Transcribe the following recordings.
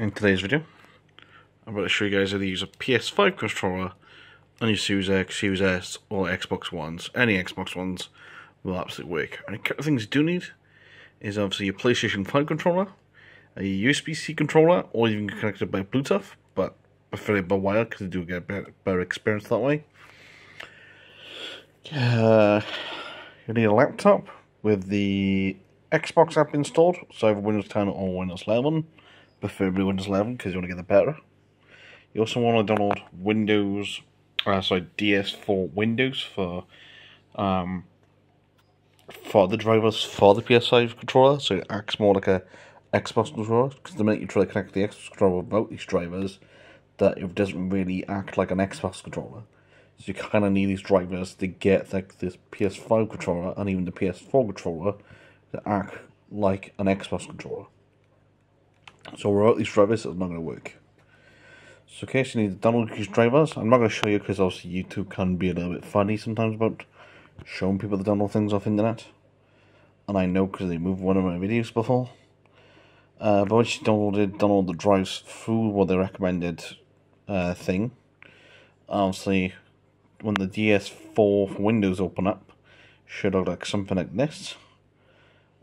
In today's video, I'm going to show you guys how to use a PS5 controller on your Series X, Series S, or Xbox Ones. Any Xbox Ones will absolutely work. And a couple of things you do need is obviously your PlayStation 5 controller, a USB-C controller, or you can connect it by Bluetooth, but preferably by wire because you do get a better, better experience that way. Uh, you need a laptop with the Xbox app installed, so either Windows 10 or Windows 11 preferably Windows 11 because you want to get the better. You also want to download Windows, uh, sorry, DS4 Windows for um, for the drivers for the PS5 controller, so it acts more like a Xbox controller. Because the minute you try to connect the Xbox controller without these drivers, that it doesn't really act like an Xbox controller. So you kind of need these drivers to get like this PS5 controller and even the PS4 controller to act like an Xbox controller. So these drivers, it's not going to work. So case you need to download these drivers, I'm not going to show you because obviously YouTube can be a little bit funny sometimes about showing people the download things off internet. And I know because they moved one of my videos before. Uh, but once you downloaded, download the drives through what they recommended uh, thing. Obviously, when the DS4 Windows open up, should look like something like this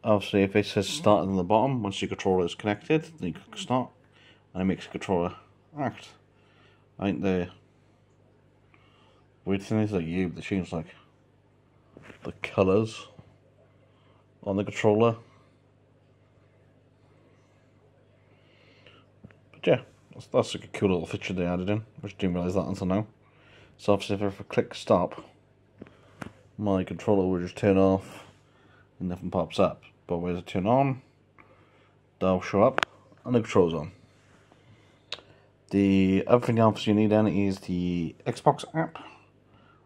obviously if it says start on the bottom, once your controller is connected, then you click start, and it makes the controller act. I think the weird thing is that you they change like the colours on the controller. But yeah, that's, that's like a cool little feature they added in, which didn't realise that until now. So obviously if I click stop, my controller will just turn off and nothing pops up. But when it turn on, they'll show up and the controls on. The other thing else you need then is the Xbox app,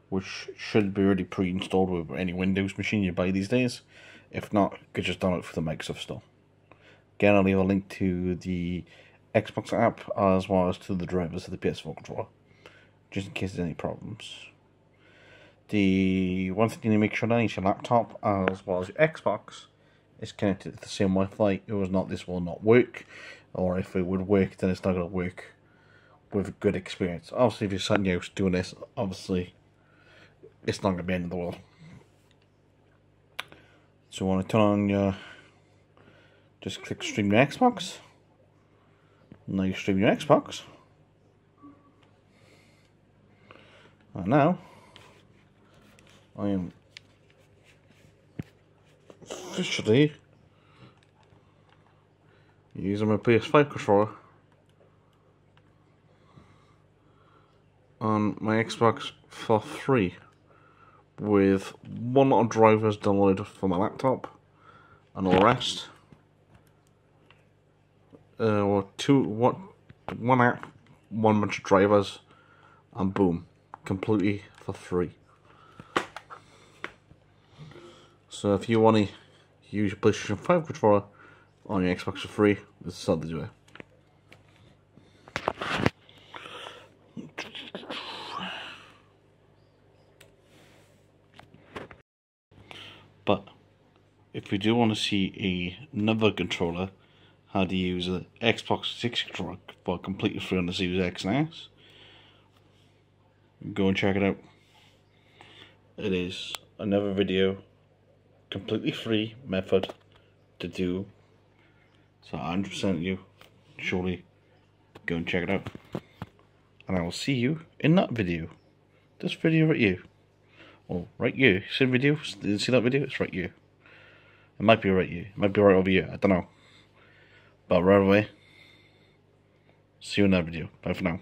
which should be already pre-installed with any Windows machine you buy these days. If not, you could just download it for the Microsoft Store. Again, I'll leave a link to the Xbox app as well as to the drivers of the PS4 controller, just in case there's any problems. The one thing you need to make sure that is your laptop as well as your Xbox is connected to the same Wi-Fi. It was not this will not work, or if it would work, then it's not going to work with a good experience. Obviously, if you're sitting out doing this, obviously, it's not going to be end of the world. So, want to turn on your, just click stream your Xbox. Now you stream your Xbox. And now, I am officially using my PS5 controller on my Xbox for free with one of drivers downloaded for my laptop and all rest. Uh, or two, what, one app, one bunch of drivers, and boom, completely for free. So if you want to use your PlayStation 5 controller on your Xbox for free, this is how to do. But if you do want to see a, another controller, how to use an Xbox 6 controller for completely free on the Series X and S, go and check it out. It is another video completely free method to do. So I 100% you surely go and check it out. And I will see you in that video. This video right here. Or right here. See video? Did you see that video? It's right here. It might be right here. It might be right over here. I don't know. But right away. See you in that video. Bye for now.